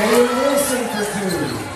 Can you listen?